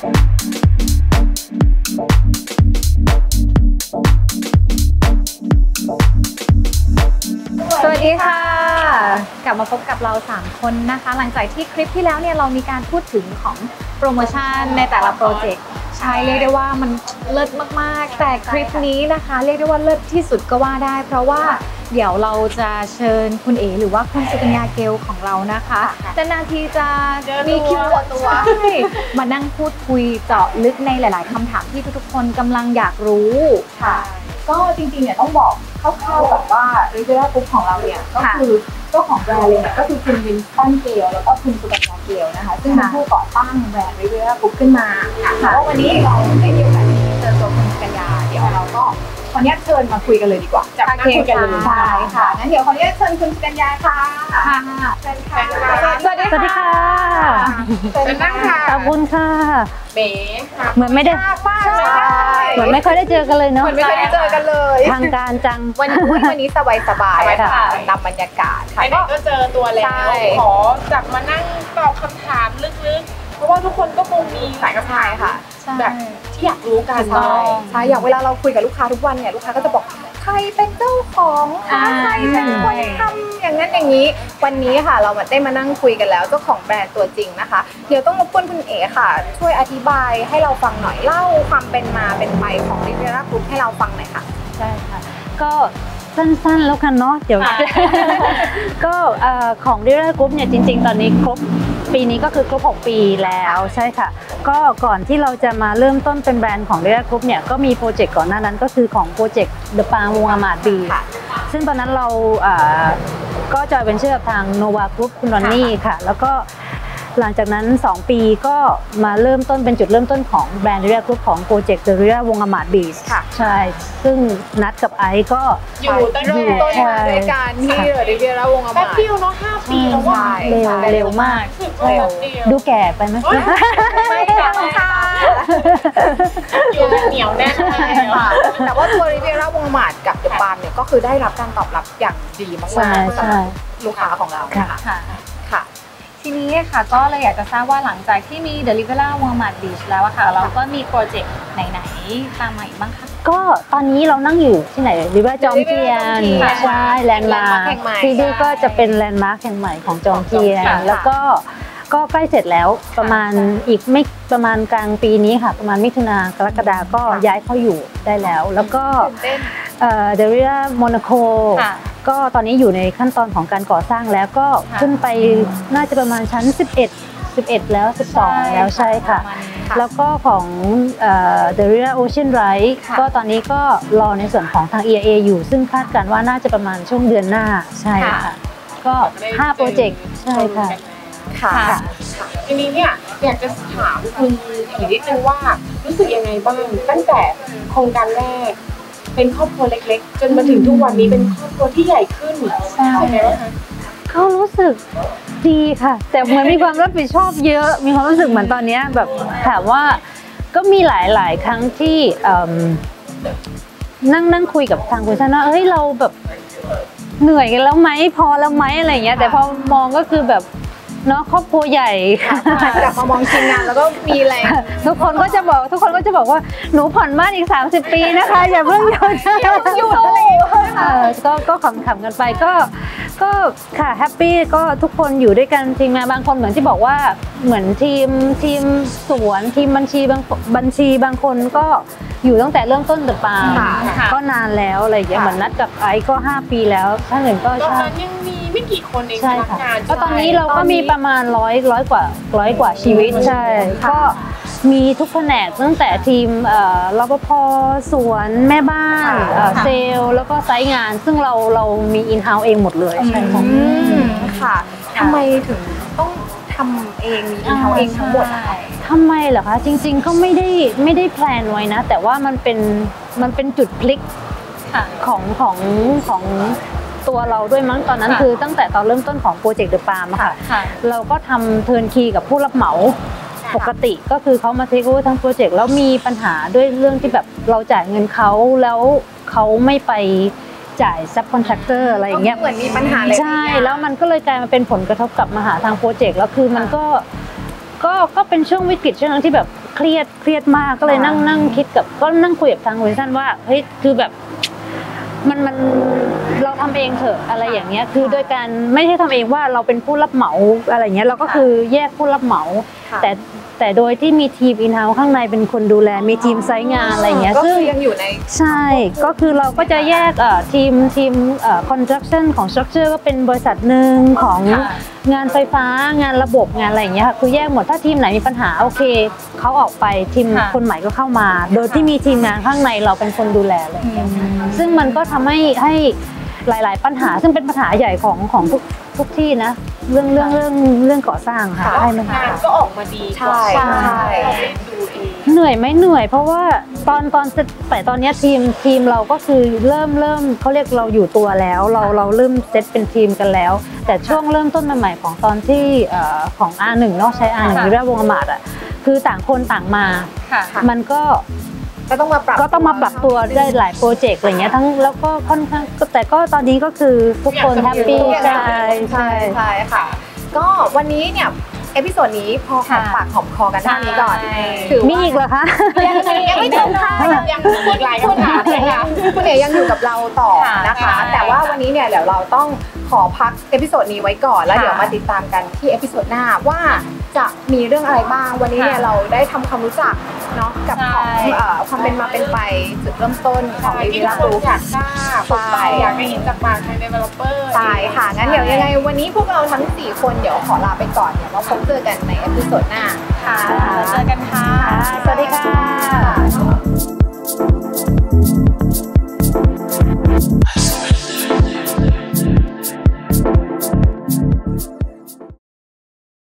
สวัสดีค่ะ กลับมาพบกับเรา 3 คนนะคะ หลังจากที่คลิปที่แล้วเนี่ยเรามีการพูดถึงของโปรโมชั่นในแต่ละโปรเจกต์ใช่เรียกได้ว่ามันเลิศมากๆ แต่คลิปนี้นะคะ เรียกได้ว่าเลิศที่สุดก็ว่าได้ เพราะว่า เดี๋ยวเราจะเชิญคุณเอ๋หรือว่าคุณสุกัญญาเกลของเรานะคะแต่นาทีจะมีคิวตัวใช่มานั่งพูดคุยเจาะลึกในหลาย ๆคำถามที่ทุกๆคนกำลังอยากรู้ค่ะ ก็จริงๆเนี่ยต้องบอกคร่าวๆแบบว่า r i v e r a Group ของเราเนี่ยก็ค่ะคือเจ้าของแบรนด์เลยเนี่ยก็คือคุณวินสตันเกลแล้วก็คุณสุกัญญาเกลนะคะ ซึ่งเป็นค่ะผู้ก่อตั้งแบรนด์ r i v e r a Group ขึ้นมาค่ะค่ะแต่ว่าวันนี้เราได้มีโอกาสเจอตัวคุณสุกัญญาเดี๋ยวเราก็ ขออนุญาตเชิญมาคุยกันเลยดีกว่าจับนั่งคุยกันเลยโอเคใช่ค่ะค่ะงั้นเดี๋ยวขออนุญาตเชิญคุณสุกัญญาค่ะค่ะเชิญค่ะสวัสดีสวัสดีค่ะเชิญนั่งค่ะขอบคุณค่ะเบ๊ค่ะเหมือนไม่ได้ป้าใช่เหมือนไม่ค่อยได้เจอกันเลยเนาะเหมือนไม่เคยได้เจอกันเลยทางการจังวันนี้วันนี้สบายสบายๆค่ะค่ะตามบรรยากาศค่ะไหนๆก็เจอตัวแล้วใช่ขอจับมานั่งตอบคำถามลึกๆ เพราะว่าทุกคนก็คงมีหลายคำถามค่ะ แบบที่อยากรู้กันใช่ใช่อย่างเวลาเราคุยกับลูกค้าทุกวันเนี่ยลูกค้าก็จะบอกใครเป็นเจ้าของคะอ่าใครเป็นคนทำอย่างนั้นอย่างนี้ วันนี้ค่ะเรามาได้มานั่งคุยกันแล้วเจ้าของแบรนด์ตัวจริงนะคะ เดี๋ยวต้องรบกวนคุณเอ๋ค่ะ ช่วยอธิบายให้เราฟังหน่อยเล่าความเป็นมาเป็นไปของ r i v e r a Group ให้เราฟังหน่อยค่ะใช่ค่ะก็สั้นๆแล้วกันเนาะเดี๋ยวก็เอ่อของ The Riviera Group เนี่ยจริง ๆ ตอนนี้ครบปีนี้ก็คือครบ 6 ปีแล้วใช่ค่ะ ก็ก่อนที่เราจะมาเริ่มต้นเป็นแบรนด์ของ d ิ r กรุ๊ปเนี่ยก็มีโปรเจกต์ก่อนหน้านั้นก็คือของโปรเจกต์ The Palm m u h a m m a d B ค่ะซึ่งตอนนั้นเราอ่าก็จะเป็นเชื่อกับทาง Nova Group คุณรอนนี่ค่ะ แล้วก็หลังจากนั้น 2 ปีก็มาเริ่มต้นเป็นจุดเริ่มต้นของแบรนด์ Riviera Group ของโปรเจกต์ Riviera Wongamat Beach ค่ะใช่ ซึ่งนัดกับไอซ์ก็อยู่ตั้งเริ่มแต่ต้นมาด้วยการที่ r i v e r a วงอแป๊บมาเดียวเนาะห้าปีแล้วว่าใช่เร็วเร็วมากรู้สึกว่าแป๊บ เดียวดูแก่ไปไหมไม่ยังค่ะอยู่เหนียวแน่นเลยใช่ค่ะแต่ว่าตัว r i v e r a วงมาดกับเดอะปาล์มเนี่ยก็คือได้รับการตอบรับอย่างดีมากใช่ๆสำหใช่รับลูกค้าของเราค่ะค่ะค่ะทีนี้ค่ะก็เลยอยากจะทราบว่าหลังจากที่มี The Rivera w a l m a r t Beach แล้วอะค่ะ เราก็มีโปรเจกต์ไหนๆตามมาอีกบ้างคะก็ตอนนี้เรานั่งอยู่ที่ไหนริเวอร์จอมเทียน River จอมเทียนใช่แลนด์มาร์แห่งใหม่ที่นี่ก็จะเป็น landmark แห่งใหม่ของจอมเทียนค่ะแล้วก็ ก็ใกล้เสร็จแล้วประมาณอีกไม่ประมาณกลางปีนี้ค่ะ ประมาณมิถุนากรกฎาก็ย้ายเข้าอยู่ได้แล้ว แล้วก็ตื่นเต้นเดเรียโมนาโคค่ะก็ตอนนี้อยู่ในขั้นตอนของการก่อสร้างแล้วก็ค่ะขึ้นไปน่าจะประมาณชั้น 11 11 แล้ว 12 แล้วใช่ค่ะประมาณนี้แล้วก็ของเอ่อ The Real Ocean Ride ค่ะก็ตอนนี้ก็รอในส่วนของทาง EIA อยู่ ซึ่งคาดการณ์ว่าน่าจะประมาณช่วงเดือนหน้าใช่ค่ะ ก็ 5 โปรเจกต์ใช่ค่ะ ค่ะค่ะ ทีนี้เนี่ยอยากจะถามคุณอีกนิดนึงว่ารู้สึกยังไงบ้าง ตั้งแต่โครงการแรก เป็นครอบครัวเล็ก ๆ จนมาถึงทุกวันนี้เป็นครอบครัวที่ใหญ่ขึ้นใช่เป็นไงบ้างคะก็รู้สึกดีค่ะ แต่เหมือนมีความรับผิดชอบเยอะ มีความรู้สึกเหมือนตอนเนี้ยแบบถามว่าก็มีหลายๆ ครั้งที่เอิ่มนั่งนั่งคุยกับทางคุณชันว่าเฮ้ยเราแบบเหนื่อยกันแล้วไหมพอแล้วไหมอะไรอย่างเงี้ย แต่พอมองก็คือแบบ เนาะครอบครัวใหญ่กลับมามองทีมงานแล้วก็มีแรงทุกคนก็จะบอกทุกคนก็จะบอกว่าหนูผ่อนบ้านอีก 30 ปีนะคะ อย่าเพิ่งหยุดหยุดเลยเออก็ก็ขำๆกันไปก็ก็ค่ะแฮปปี้ก็ทุกคนอยู่ด้วยกันทีมงานบางคนเหมือนที่บอกว่าเหมือนทีมทีมสวนทีมบัญชีบางบัญชีบางคนก็อยู่ตั้งแต่เริ่มต้นเดอะปาล์มค่ะค่ะก็นานแล้วอะไรอย่างเงี้ยค่ะเหมือนนัดกับไอซ์ก็ 5 ปีแล้วท่านอื่นก็ตอนใช่นั้นยังมีไม่ กี่คนเองใช่พนักค่ะงานก็ตอนนี้เราก็มีประมาณร้อยร้อยกว่าร้อยกว่าชีวิตใช่ก็มีทุกแผนกตั้งแต่ทีมเอ่อรปภสวนแม่บ้านค่ะเอ่อเซลล์แล้วก็ไซต์งาน ซึ่งเราเรามีอินเฮ้าเองหมดเลยใช่ค่ะอืมค่ะทำไมถึงต้องทำเองมี in-house เองทั้งหมดอะคะทำไมเหรอคะจริง ๆ ก็ไม่ได้ไม่ได้แพลนไว้นะ แต่ว่ามันเป็นมันเป็นจุดพลิกค่ะของของของ ตัวเราด้วยมั้งตอนนั้นค่ะคือตั้งแต่ตอนเริ่มต้นของโปรเจกต์เดอะปาล์มค่ะค่ะ เราก็ทำ turnkey กับผู้รับเหมาปกติก็คือเขามา take over ทั้งโปรเจกต์แล้วมีปัญหาด้วยเรื่องที่แบบเราจ่ายเงินเขาแล้วเขาไม่ไปจ่าย subcontractor อะไรอย่างเงี้ยก็เหมือนมีปัญหาอะไรใช่แล้วมันก็เลยกลายมาเป็นผลกระทบกลับมาหาทางโปรเจกต์แล้วคือมันก็ก็ก็เป็นช่วงวิกฤตช่วงนั้นที่แบบเครียดเครียดมากก็เลยนั่งนั่งคิดกับก็นั่งคุยกับทางบริษัทว่าเฮ้ยคือแบบมันมัน เราทำเองเถอะอะไรอย่างเงี้ยคือโดยการไม่ใช่ทำเองว่าเราเป็นผู้รับเหมาอะไรอย่างเงี้ยเราก็คือแยกผู้รับเหมาค่ะแต่แต่โดยที่มีทีมอินเฮ้าข้างในเป็นคนดูแลมีทีมไซต์งานอะไรอย่างเงี้ยก็ซึ่งคือยังอยู่ในใช่ก็คือเราก็จะแยกเอ่อทีมทีมเอ่อ construction ของ structure ก็เป็นบริษัทหนึ่งของค่ะงานไฟฟ้างานระบบงานอะไรอย่างเงี้ยค่ะคือแยกหมดถ้าทีมไหนมีปัญหาโอเคเขาออกไปทีมค่ะคนใหม่ก็เข้ามา โดยที่มีทีมงานข้างในเราเป็นคนดูแลเลยซึ่งมันก็ทำให้ให้ หลาย ๆ ปัญหาซึ่งเป็นปัญหาใหญ่ของของทุกทุกที่นะ เรื่องเรื่องเรื่องเรื่องก่อสร้างค่ะค่ะใช่ไหมคะงานก็ออกมาดีกว่าใช่ใช่เราได้ดูเองเหนื่อยไหมเหนื่อย เพราะว่าตอนตอนแต่ตอนเนี้ยทีมทีมเราก็คือเริ่มเริ่มเขาเรียกเราอยู่ตัวแล้ว เราเราเริ่มเซตเป็นทีมกันแล้ว แต่ช่วงเริ่มต้นใหม่ๆของตอนที่เอ่อของ R1 เนาะใช้ R1 ค่ะวิราวงศ์อมาตย์อะคือต่างคนต่างมาค่ะมันก็ ก็ต้องมาปรับก็ต้องมาปรับตัวได้หลายโปรเจกต์อะไรเงี้ยทั้งแล้วก็ค่อนข้างแต่ก็ตอนนี้ก็คือทุกคนแฮปปี้ใช่ใช่ใช่ใช่ค่ะ ก็วันนี้เนี่ย episode นี้พอหอมค่ะปากหอมคอกันเท่านี้ก่อนใช่ถือมีว่าอีกเหรอคะยังยังไม่จบค่ะยังอีกหลายคำถามเลยค่ะคุณเอ๋ยังอยู่กับเราต่อนะคะค่ะแต่ว่าวันนี้เนี่ยเดี๋ยวเราต้องขอพักเอพิโซดนี้ไว้ก่อนแล้วค่ะเดี๋ยวมาติดตามกันที่เอพิโซดหน้าว่าจะมีเรื่องอะไรบ้างวันนี้เนี่ยค่ะเราได้ทำความรู้จักเนาะกับของใช่เอ่อ ความเป็นมาเป็นไปจุดเริ่มต้นของใช่วิที่วิทุลากคนรูอยากทราบคนไปอยากได้ยินจากปากทาง developer ใช่ค่ะงั้นเดี๋ยวยังไงวันนี้พวกเราทั้ง 4 คนเดี๋ยวขอลาไปก่อนเดี๋ยวมาพบเจอกันในเอพิโซดหน้าค่ะเจอกันค่ะ สวัสดีค่ะ